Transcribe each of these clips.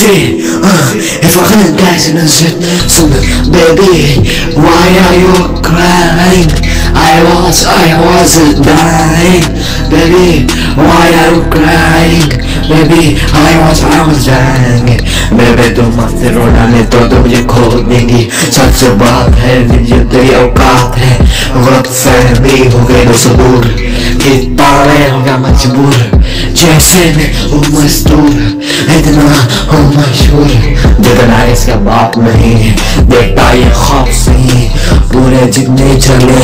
see, uh, if I couldn't dance in the shit, so baby, why are you crying? I was, I wasn't dying, baby, why are you crying? Baby, I was, I was dying, baby तुम मत रोना नहीं तो तुम मुझे खो देंगी सच बात है ये तेरी औकात है वक्त फैमिली हो गई दोस्तों दूर कि तारे होगा मजबूर जैसे मैं हूँ मजदूर, इतना हूँ मशहूर। जितना इसका बाप नहीं देखता ये खौफ नहीं पूरे जितने चले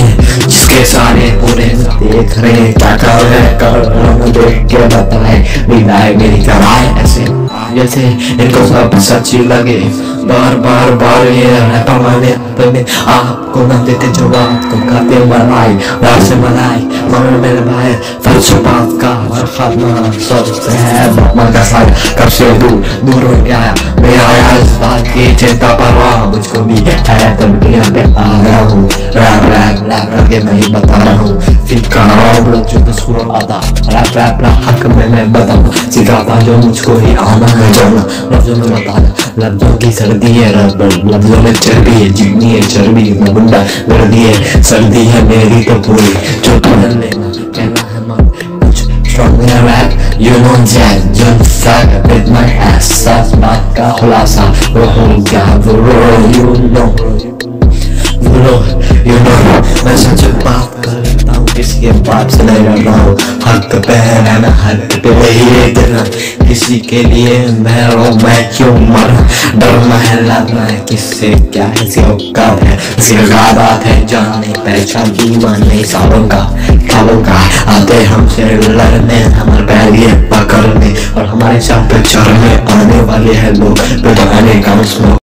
जिसके सारे पूरे देख रहे क्या कर रहे कर रहे देख के बताए, विदाई मेरी कराए ऐसे। जैसे इनको सब सच्ची लगे बार बार बार ये रैपर वाले अपने आपको न देते जवाब को खाते मलाई रात से मलाई मगर मेरे भाई बात सब है का कब से दूर दूर हो गया मेरा यार इस बात की चिंता परवाह मुझको भी है तब दुनिया पे आ हूँ रैप रैप रैप रैप के मैं ही बता रहा हूँ फिर करो जो सुर आता रैप रैप रैप हक में मैं बताऊँ सिखाता जो मुझको ही आना है जाना लफ्जों में बताना लफ्जों की सर्दी है रबर लफ्जों में चर्बी है जितनी है चर्बी मैं गर्दी है सर्दी है मेरी तो पूरी जो तू don't fuck with my ass सास बात का खुलासा वो हो गया bro you know bro you know मैं सच बात करता हूँ किसी बात से नहीं डर रहा हूँ हक पे है ना हक पे ही देना किसी के लिए मैं रो मैं क्यों मर डरना है लड़ना है किससे क्या है इसकी औकात है इसकी बात है जाने पहचान ईमान नहीं सालों का सालों का आते हमसे लड़ने हमारे पैर पकड़ने और हमारे साथ पे चढ़ने आने वाले हैं लोग।